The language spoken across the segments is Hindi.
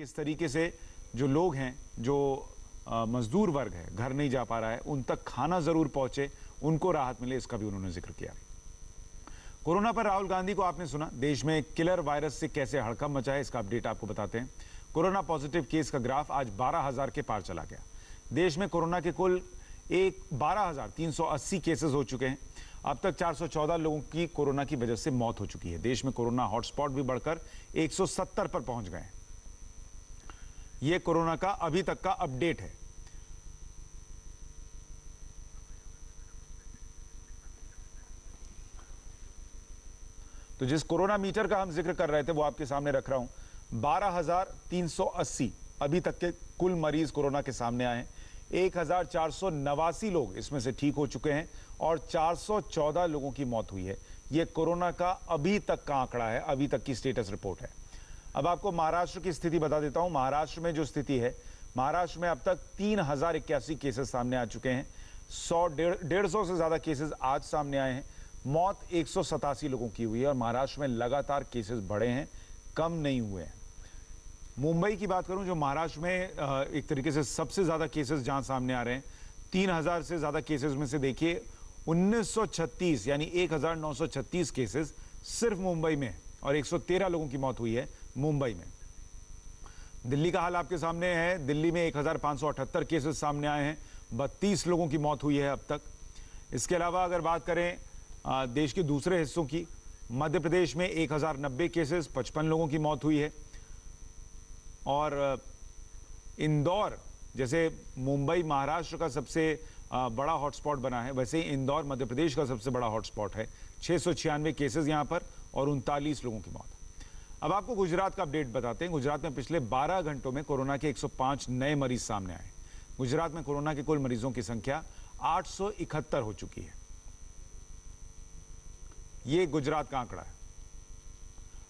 किस तरीके से जो लोग हैं जो मजदूर वर्ग है घर नहीं जा पा रहा है उन तक खाना ज़रूर पहुँचे उनको राहत मिले इसका भी उन्होंने ज़िक्र किया। कोरोना पर राहुल गांधी को आपने सुना देश में किलर वायरस से कैसे हड़कम मचा है इसका अपडेट आपको बताते हैं। कोरोना पॉजिटिव केस का ग्राफ आज 12,000 के पार चला गया। देश में कोरोना के कुल एक 12,380 केसेस हो चुके हैं। अब तक 414 लोगों की कोरोना की वजह से मौत हो चुकी है। देश में कोरोना हॉटस्पॉट भी बढ़कर 170 पर पहुँच गए हैं। यह कोरोना का अभी तक का अपडेट है। तो जिस कोरोना मीटर का हम ज़िक्र कर रहे थे वो आपके सामने रख रहा हूँ। 12,380 अभी तक के कुल मरीज़ कोरोना के सामने आए हैं। एक हज़ार चार सौ नवासी लोग इसमें से ठीक हो चुके हैं और 414 लोगों की मौत हुई है। यह कोरोना का अभी तक का आंकड़ा है अभी तक की स्टेटस रिपोर्ट है। अब आपको महाराष्ट्र की स्थिति बता देता हूँ। महाराष्ट्र में जो स्थिति है, महाराष्ट्र में अब तक तीन हज़ार इक्यासी केसेस सामने आ चुके हैं। सौ, डेढ़ डेढ़ सौ से ज़्यादा केसेस आज सामने आए हैं। मौत एक सौ सतासी लोगों की हुई है और महाराष्ट्र में लगातार केसेस बढ़े हैं, कम नहीं हुए हैं। मुंबई की बात करूँ, जो महाराष्ट्र में एक तरीके से सबसे ज़्यादा केसेस जहाँ सामने आ रहे हैं, तीन हज़ार से ज़्यादा केसेस में से देखिए 1936 यानी 1936 केसेस सिर्फ़ मुंबई में और 113 लोगों की मौत हुई है। मुंबई में। दिल्ली का हाल आपके सामने है। दिल्ली में 1578 केसेस सामने आए हैं। 32 लोगों की मौत हुई है अब तक। इसके अलावा अगर बात करें देश के दूसरे हिस्सों की, मध्य प्रदेश में 1090 केसेस 55 लोगों की मौत हुई है। और इंदौर, जैसे मुंबई, महाराष्ट्र का सबसे बड़ा हॉटस्पॉट बना है, वैसे ही इंदौर, मध्य प्रदेश का सबसे बड़ा हॉटस्पॉट है। छः केसेस यहाँ पर और उनतालीस लोगों की मौत। अब आपको गुजरात का अपडेट बताते हैं। गुजरात में पिछले 12 घंटों में कोरोना के 105 नए मरीज़ सामने आए गुजरात में कोरोना के कुल मरीजों की संख्या 871 हो चुकी है। ये गुजरात का आंकड़ा है।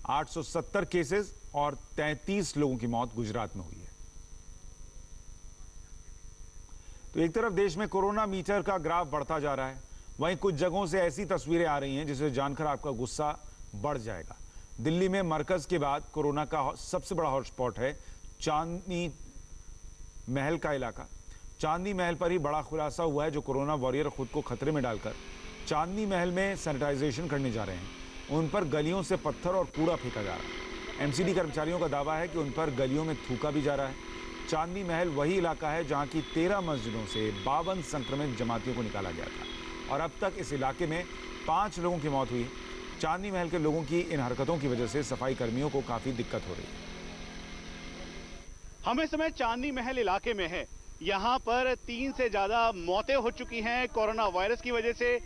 870 केसेस और 33 लोगों की मौत गुजरात में हुई है। तो एक तरफ़ देश में कोरोना मीटर का ग्राफ बढ़ता जा रहा है। वहीं कुछ जगहों से ऐसी तस्वीरें आ रही हैं जिसे जानकर आपका गुस्सा बढ़ जाएगा। दिल्ली में मरकज के बाद कोरोना का सबसे बड़ा हॉटस्पॉट है चांदनी महल का इलाका। चांदनी महल पर ही बड़ा खुलासा हुआ है जो कोरोना वॉरियर खुद को खतरे में डालकर। चांदनी महल में सैनिटाइजेशन करने जा रहे हैं। उन पर गलियों से पत्थर और कूड़ा फेंका जा रहा है। एमसीडी कर्मचारियों का दावा है कि उन पर गलियों में थूका भी जा रहा है। चांदनी महल वही इलाका है जहाँ की तेरह मस्जिदों से बावन संक्रमित जमातियों को निकाला गया था। और अब तक इस इलाके में पाँच लोगों की मौत हुई चांदनी महल के लोगों की इन हरकतों की वजह से सफ़ाई कर्मियों को काफ़ी दिक्कत हो रही है। हम इस समय चांदनी महल इलाके में हैं। यहाँ पर तीन से ज़्यादा मौतें हो चुकी हैं कोरोना वायरस की वजह से।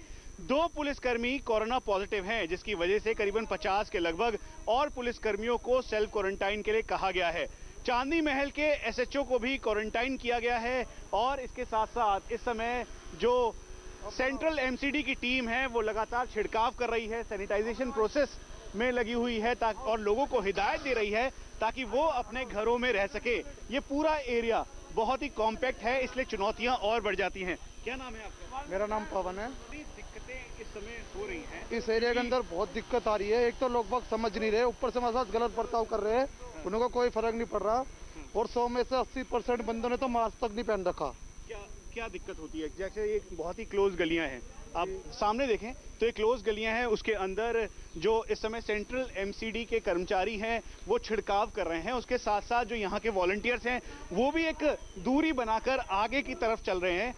दो पुलिसकर्मी कोरोना पॉजिटिव हैं, जिसकी वजह से करीबन 50 के लगभग और पुलिसकर्मियों को सेल्फ क्वारंटाइन के लिए कहा गया है। चांदनी महल के एसएचओ को भी क्वारंटाइन किया गया है और इसके साथ साथ इस समय जो सेंट्रल एमसीडी की टीम है वो लगातार छिड़काव कर रही है सैनिटाइजेशन प्रोसेस में लगी हुई है ताकि और लोगों को हिदायत दे रही है ताकि वो अपने घरों में रह सके। ये पूरा एरिया बहुत ही कॉम्पैक्ट है इसलिए चुनौतियाँ और बढ़ जाती हैं। क्या नाम है आपका? मेरा नाम पवन है। दिक्कतें इस समय हो रही हैं? इस एरिया के अंदर बहुत दिक्कत आ रही है। एक तो लोग बाग समझ नहीं रहे ऊपर से हमारे साथ गलत बर्ताव कर रहे हैं। उनको कोई फ़र्क नहीं पड़ रहा। और सौ में से अस्सी परसेंट बंदों ने तो मास्क तक नहीं पहन रखा। क्या दिक्कत होती है? जैसे ये बहुत ही क्लोज गलियाँ हैं। आप सामने देखें तो ये क्लोज गलियाँ हैं, उसके अंदर जो इस समय सेंट्रल एमसीडी के कर्मचारी हैं, वो छिड़काव कर रहे हैं। उसके साथ साथ जो यहाँ के वॉलंटियर्स हैं, वो भी एक दूरी बनाकर आगे की तरफ़ चल रहे हैं।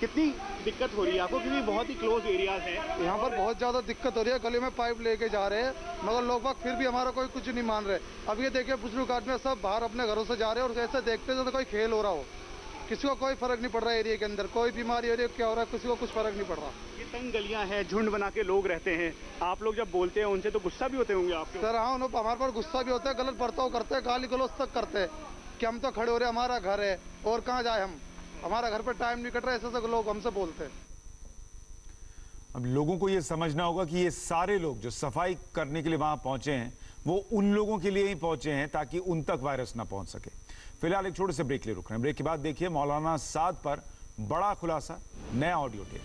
कितनी दिक्कत हो रही है आपको? क्योंकि बहुत ही क्लोज एरियाज़ हैं। यहाँ पर बहुत ज़्यादा दिक्कत हो रही है। गली में पाइप लेके जा रहे हैं, मगर लोग बाग फिर भी हमारा कोई कुछ नहीं मान रहे। अब ये देखिए, बुज़ुर्ग आदमी सब बाहर अपने घरों से जा रहे हैं और ऐसे देखते जैसे कोई खेल हो रहा हो। किसी को कोई फ़र्क नहीं पड़ रहा है एरिया के अंदर। कोई बीमारी हो रही है क्या हो रहा है किसी को कुछ फ़र्क नहीं पड़ रहा। ये तंग गलियाँ हैं झुंड बना के लोग रहते हैं। आप लोग जब बोलते हैं उनसे तो गुस्सा भी होते होंगे आपके। सर हाँ उन्होंने हमारे पर गुस्सा भी होता है गलत बर्ताव करते हैं गाली गलौज तक करते हैं कि हम तो खड़े हो रहे हैं हमारा घर है और कहाँ जाए हम? हमारा घर पर टाइम नहीं कट रहा है ऐसे ऐसे लोग हमसे बोलते हैं। अब लोगों को ये समझना होगा कि ये सारे लोग जो सफ़ाई करने के लिए वहाँ पहुँचे हैं वो उन लोगों के लिए ही पहुँचे हैं ताकि उन तक वायरस ना पहुँच सके। फ़िलहाल एक छोटे से ब्रेक ले रुक रहे हैं। ब्रेक के बाद देखिए मौलाना साद पर बड़ा खुलासा, नया ऑडियो टेप।